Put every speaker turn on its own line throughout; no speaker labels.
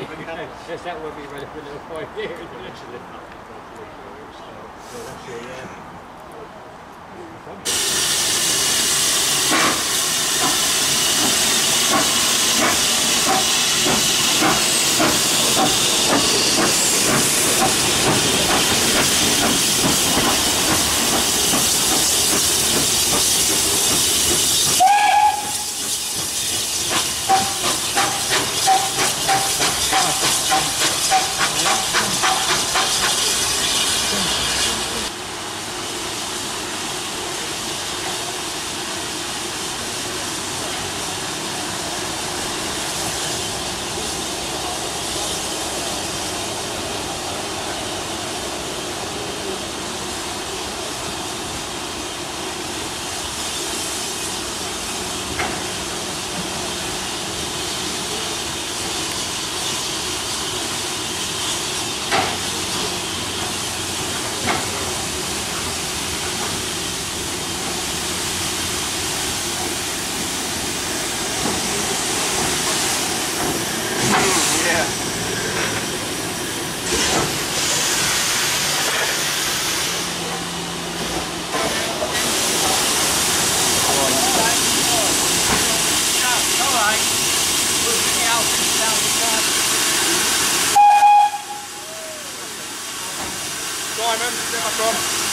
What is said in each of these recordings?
yes, that will be relevant for five years. Actually, yeah. obviamente el.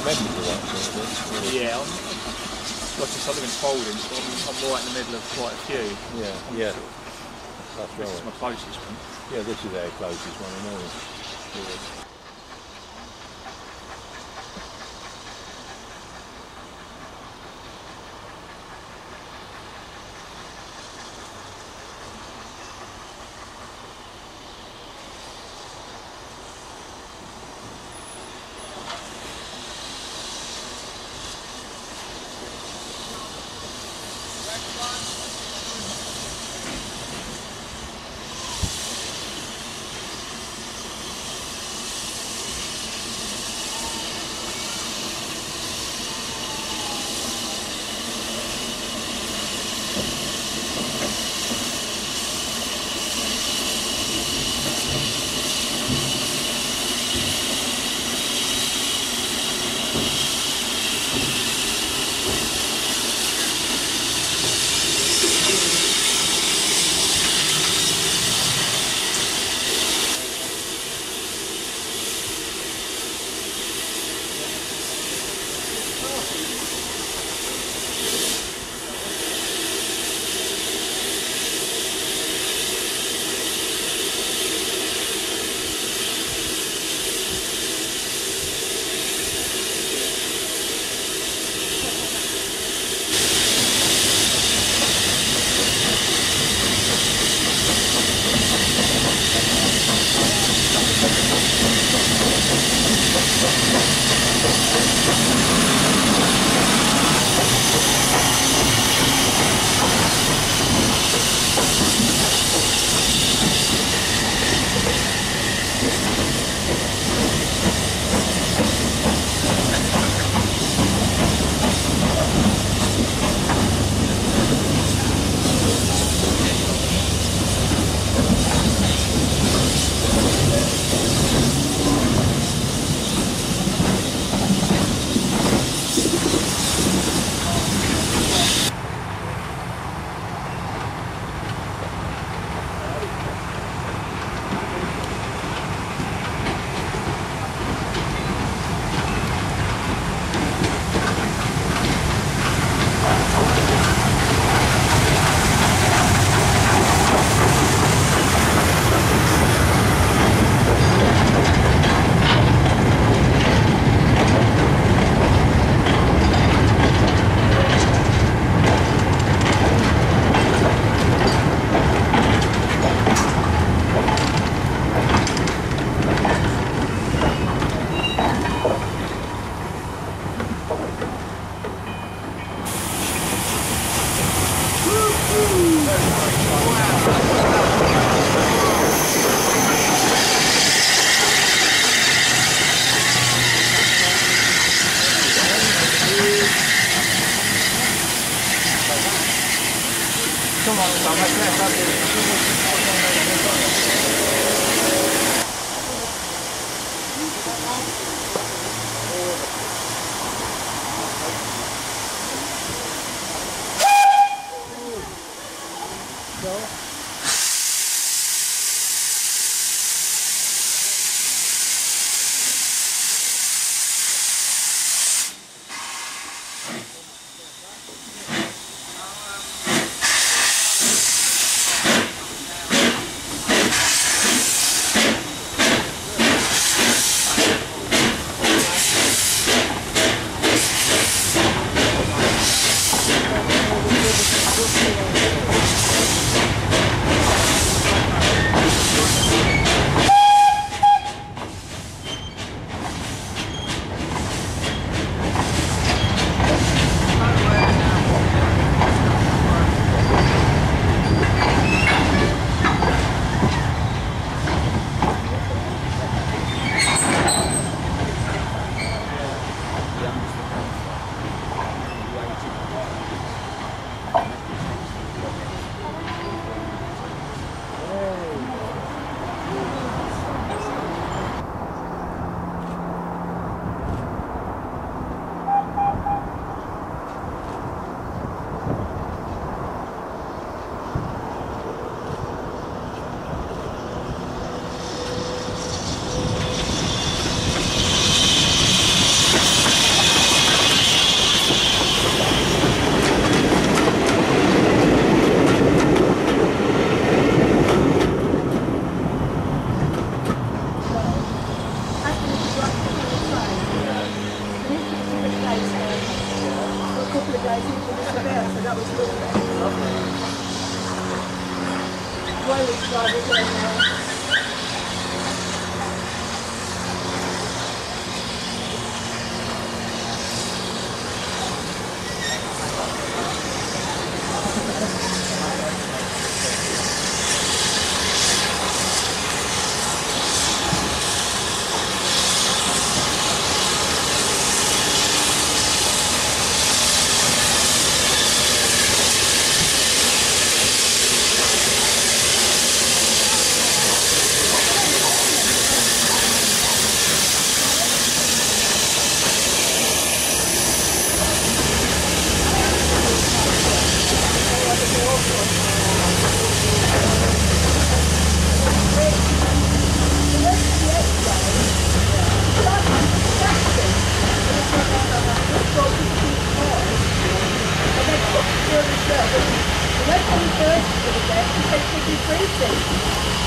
When, good memories of that sort of
thing. Yeah, I'm, got to something in Spalding, so I'm, I'm right in the middle of quite a few.
Yeah, yeah. That's This is right.
my closest one.
Yeah, this is our closest one, I know. realizing it was so bad, that was good. right now. that because she'd.